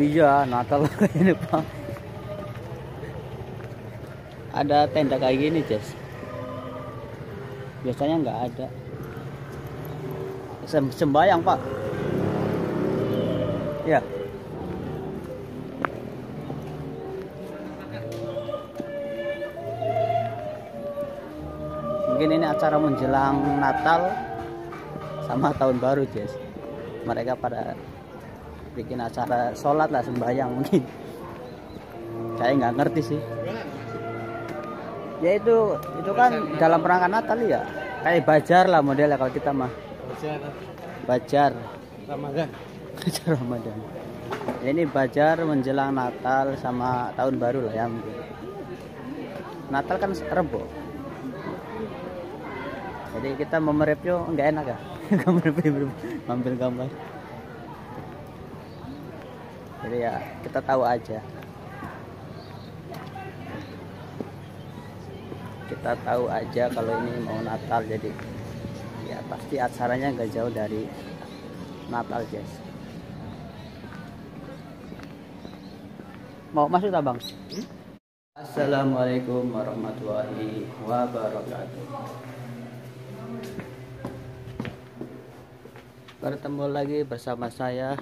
Iya, Natal ini Pak. Ada tenda kayak gini, Jess. Biasanya nggak ada. Sem- Sembayang, Pak. Ya. Mungkin ini acara menjelang Natal sama tahun baru, Jess. Mereka pada bikin acara sholat lah sembahyang mungkin. Saya nggak ngerti sih. Ya itu itu kan dalam rangka Natal ya. Kayak bajar lah modelnya kalau kita mah. Bajar. Bajar. Ramadan. bajar Ramadan. Ya, ini bajar menjelang Natal sama tahun baru lah ya mungkin. Natal kan rebo. Jadi kita memerepyo nggak enak ya. Gambar ambil gambar jadi ya kita tahu aja. Kita tahu aja kalau ini mau Natal jadi ya pasti acaranya nggak jauh dari Natal guys. Mau masuk tak bang? Assalamualaikum warahmatullahi wabarakatuh. Bertemu lagi bersama saya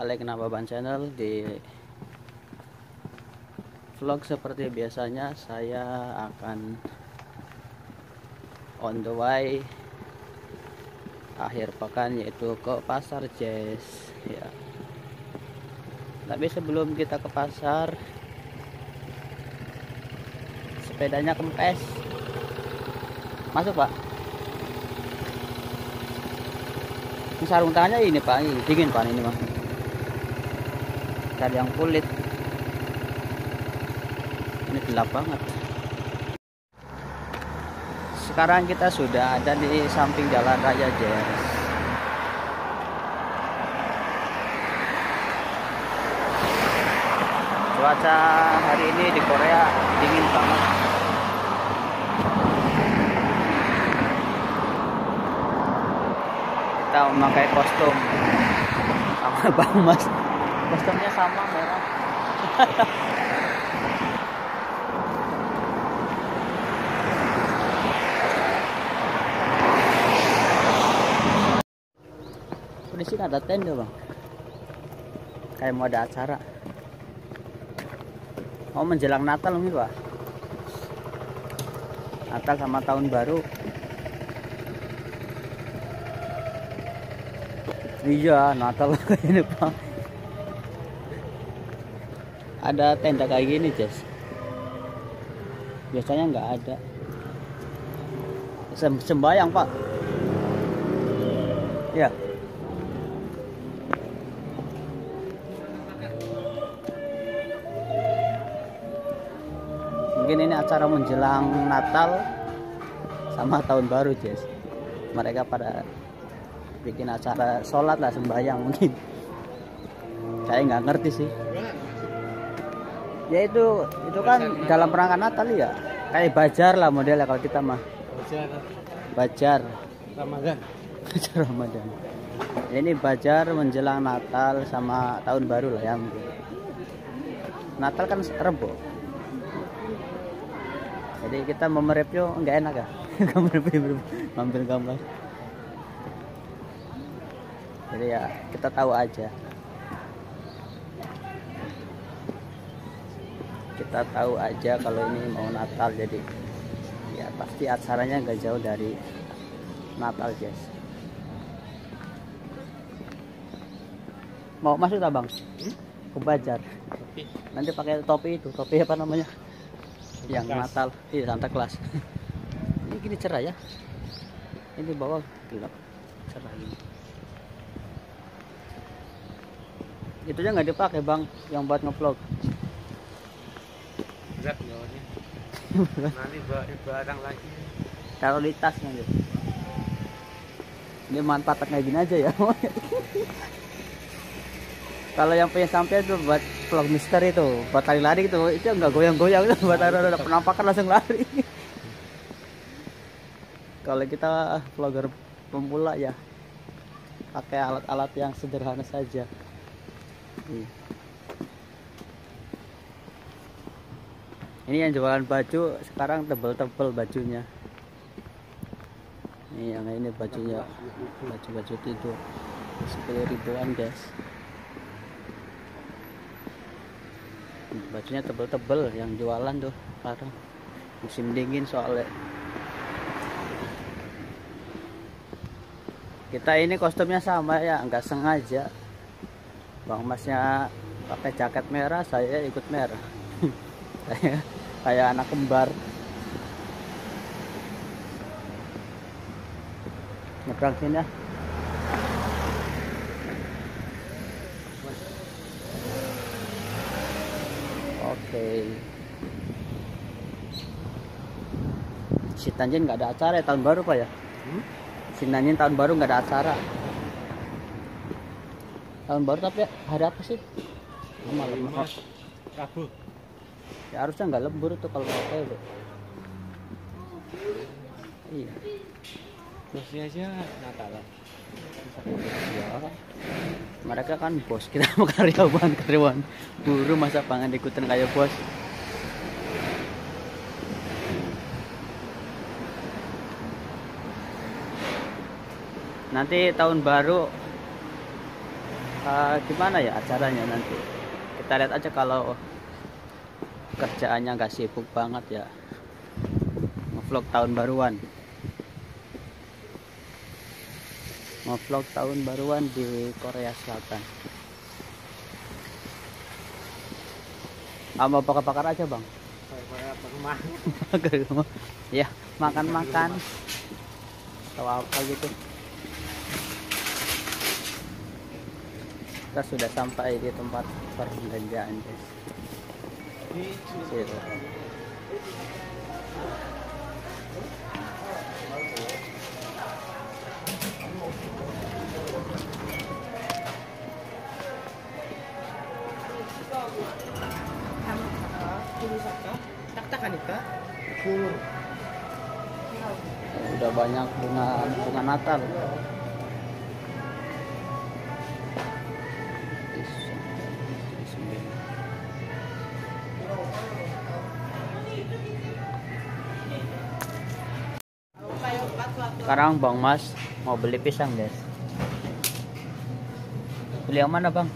Alek Nababan Channel di vlog seperti biasanya saya akan on the way akhir pekan yaitu ke pasar Jazz. Ya. Tapi sebelum kita ke pasar sepedanya kempes. Masuk pak? Sarung tangannya ini pak ini dingin pak ini mah cari yang kulit. Ini gelap banget. Sekarang kita sudah ada di samping jalan raya Jazz cuaca hari ini di Korea dingin banget. Kita memakai kostum sama Bang Mas kostumnya sama merah. Di sini ada tenda bang? Kayak mau ada acara. Mau menjelang Natal nih pak Natal sama tahun baru. Iya Natal. Ini pak ada tenda kayak gini Jess. Biasanya nggak ada. Sem- sembayang pak. Ya. Mungkin ini acara menjelang Natal sama tahun baru Jess. Mereka pada bikin acara sholat lah sembahyang mungkin. Saya nggak ngerti sih ya itu itu kan dalam rangka Natal ya kayak bajar lah modelnya kalau kita mah. Bajar. Bajar. Ramadan. bajar Ramadan. Ya, ini bajar menjelang Natal sama tahun baru lah ya. Mungkin Natal kan rebo. Jadi kita memerepyo nggak enak ya? Gambar ambil gambar. Jadi ya kita tahu aja kita tahu aja kalau ini mau Natal jadi ya pasti acaranya nggak jauh dari Natal guys. Mau masuk tak bang? Ke Bajar Tapi nanti pakai topi itu topi apa namanya? Yang. Natal. Iya Santa Claus. Ini gini cerah ya. Ini bawah gelap. Cerah gini itunya nggak dipakai bang yang buat ngevlog. Nanti bawa barang lagi. taruh di tas nanti. Ini manfaat kayak gini aja ya. Kalau yang punya sampai itu buat vlog mister itu buat lari-lari gitu. Itu nggak goyang-goyang itu buat ada ada penampakan langsung lari. Kalau kita vlogger pemula ya pakai alat-alat yang sederhana saja. Iya. Ini yang jualan baju sekarang tebel-tebel bajunya. Ini yang ini bajunya baju-baju tidur sepuluh ribuan guys. Bajunya tebel-tebel yang jualan tuh sekarang musim dingin soalnya. Kita ini kostumnya sama ya, nggak sengaja. Bang Masnya pakai jaket merah, saya ikut merah. kayak anak kembar. Nyebrang sini ya. Oke. Si Tanjin nggak ada acara ya tahun baru pak ya? Hmm? Si Tanjin tahun baru nggak ada acara. Tahun baru tapi hari apa sih? Malam. Rabu. Ya harusnya nggak lembur tuh kalau pakai itu. Iya. Bosnya aja Natalan. Ya. Mereka kan bos kita mau karyawan karyawan buruh masa pangan ikutan kayak bos. Nanti tahun baru eh, gimana ya acaranya nanti? Kita lihat aja kalau kerjaannya nggak sibuk banget ya. Ngevlog tahun baruan. Ngevlog tahun baruan di Korea Selatan. Mau bakar-bakar aja bang. Rumah. ya makan-makan atau apa gitu. Kita sudah sampai di tempat perbelanjaan guys. Sudah Udah banyak bunga bunga Natal. Sekarang Bang Mas mau beli pisang guys. Beli yang mana Bang?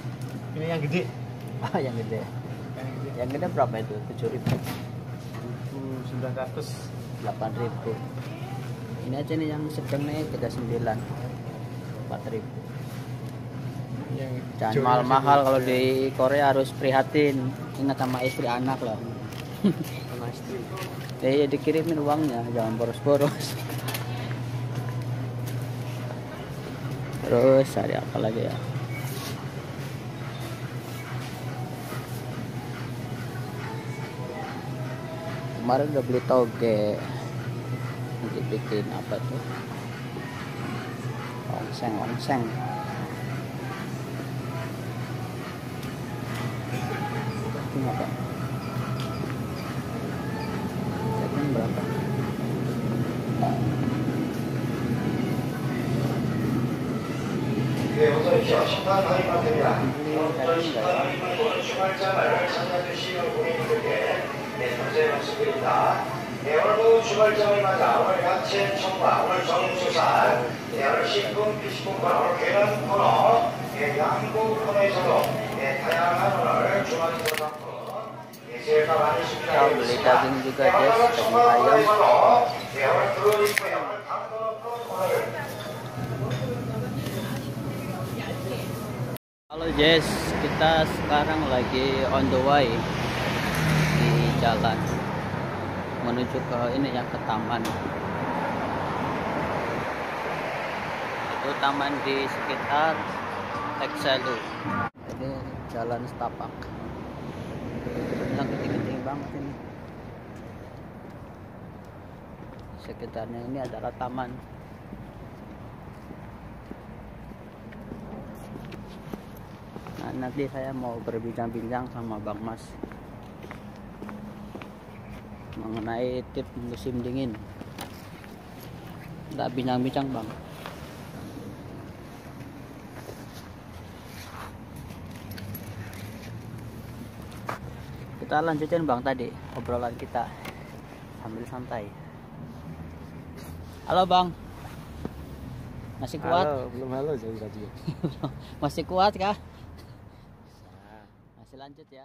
Ini yang gede. Ah yang gede. Yang gede. Yang gede berapa itu? Tujuh ribu. 900. 8000 ini aja nih yang sedang nih 39 4000 Yang jangan mahal-mahal kalau di Korea harus prihatin ingat sama istri anak lah sama istri. eh dikirimin uangnya jangan boros-boros terus cari apa lagi ya? Kemarin udah beli toge. Nanti bikin apa tuh? Ongseng ongseng ini apa 네, 할인마트입니다. ini 오늘 daging 신발 enggak ya? 할인마트 주말장을 찾아주시는 고객님들께 네, 감사의 말씀 드립니다. 네, 오늘도 주말장을 맞아 오늘 야채 청과 오늘 정수산 네, 오늘 식품, 비식품 코너, 오늘 계란 코너, 네, 양구 코너에서도 네, 다양한 오늘 주말 상품 네, 세일가 많으십니다. 네, 오늘 daging 청과 ayam. 코너에서도 네, 오늘 있고요. Halo Jess, kita sekarang lagi on the way di jalan menuju ke ini ya ke taman. Itu taman di sekitar Texelu. Ini jalan setapak. Yang gede-gede banget ini. Sekitarnya ini adalah taman. Nah, nanti saya mau berbincang-bincang sama Bang Mas mengenai tip musim dingin. Tidak bincang-bincang Bang. kita lanjutin bang tadi obrolan kita sambil santai halo bang masih kuat Halo, belum halo jadi tadi. masih kuat kah lanjut ya